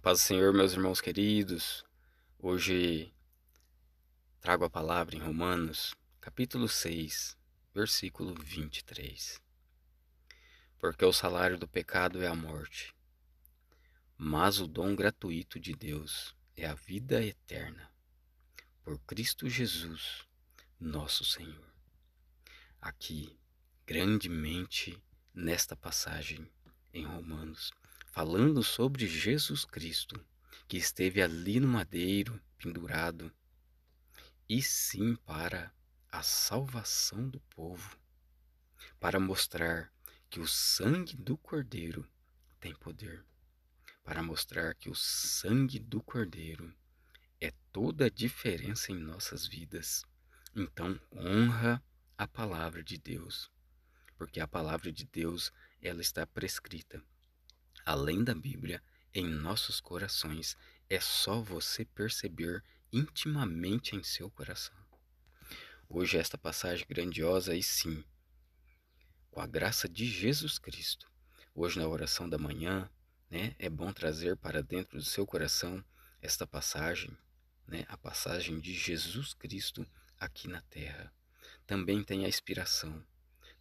paz do Senhor, meus irmãos queridos. Hoje trago a palavra em Romanos, capítulo 6, versículo 23. Porque o salário do pecado é a morte, mas o dom gratuito de Deus é a vida eterna, por Cristo Jesus, nosso Senhor. Aqui, grandemente nesta passagem em Romanos, falando sobre Jesus Cristo, que esteve ali no madeiro, pendurado, e sim para a salvação do povo, para mostrar que o sangue do Cordeiro tem poder, para mostrar que o sangue do Cordeiro é toda a diferença em nossas vidas. Então, honra a palavra de Deus, porque a palavra de Deus ela está prescrita além da Bíblia, em nossos corações, é só você perceber intimamente em seu coração. Hoje, esta passagem grandiosa, e sim, com a graça de Jesus Cristo, hoje na oração da manhã, né, é bom trazer para dentro do seu coração esta passagem, né, a passagem de Jesus Cristo aqui na terra. Também tem a inspiração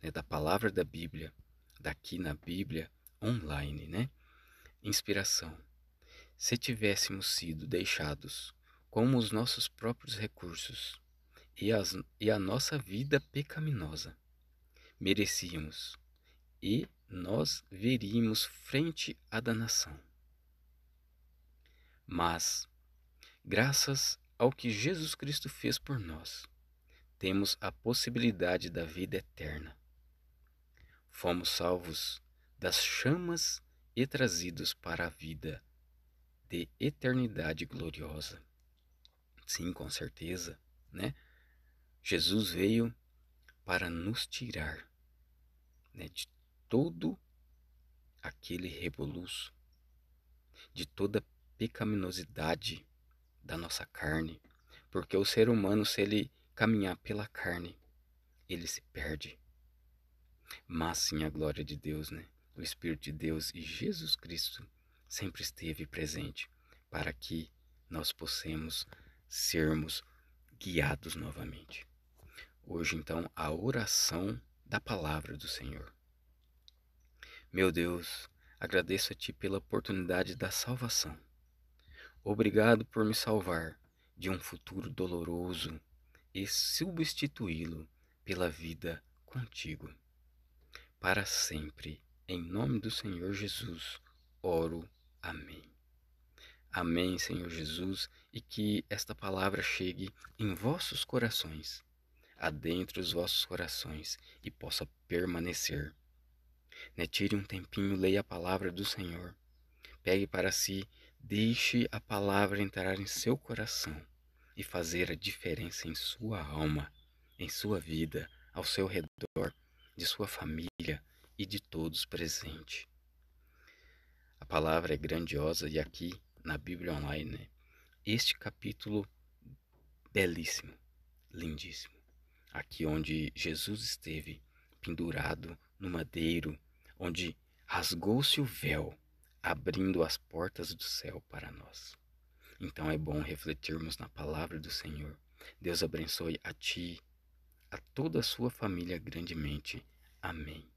né, da palavra da Bíblia, daqui na Bíblia online, né? Inspiração. Se tivéssemos sido deixados como os nossos próprios recursos e, as, e a nossa vida pecaminosa, merecíamos, e nós veríamos frente à danação. Mas, graças ao que Jesus Cristo fez por nós, temos a possibilidade da vida eterna. Fomos salvos das chamas e trazidos para a vida de eternidade gloriosa. Sim, com certeza, né? Jesus veio para nos tirar né, de todo aquele revoluço, de toda pecaminosidade da nossa carne, porque o ser humano, se ele caminhar pela carne, ele se perde. Mas sim a glória de Deus, né? O Espírito de Deus e Jesus Cristo sempre esteve presente para que nós possamos sermos guiados novamente. Hoje, então, a oração da palavra do Senhor. Meu Deus, agradeço a Ti pela oportunidade da salvação. Obrigado por me salvar de um futuro doloroso e substituí-lo pela vida contigo. Para sempre em nome do Senhor Jesus, oro. Amém. Amém, Senhor Jesus, e que esta palavra chegue em vossos corações, adentre os vossos corações e possa permanecer. Né, tire um tempinho, leia a palavra do Senhor. Pegue para si, deixe a palavra entrar em seu coração e fazer a diferença em sua alma, em sua vida, ao seu redor, de sua família, e de todos presente. A palavra é grandiosa e aqui na Bíblia Online, né, este capítulo belíssimo, lindíssimo. Aqui onde Jesus esteve pendurado no madeiro, onde rasgou-se o véu, abrindo as portas do céu para nós. Então é bom refletirmos na palavra do Senhor. Deus abençoe a ti, a toda a sua família grandemente. Amém.